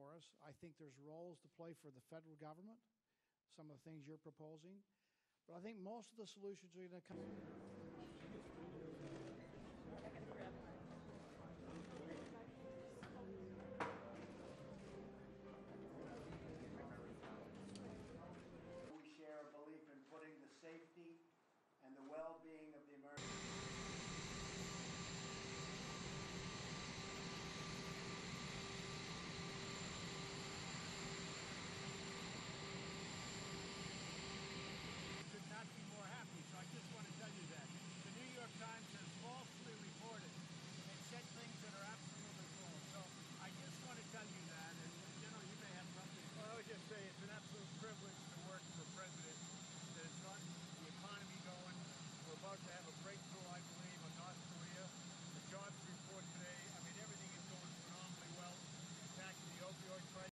us. I think there's roles to play for the federal government, some of the things you're proposing. But I think most of the solutions are going to come.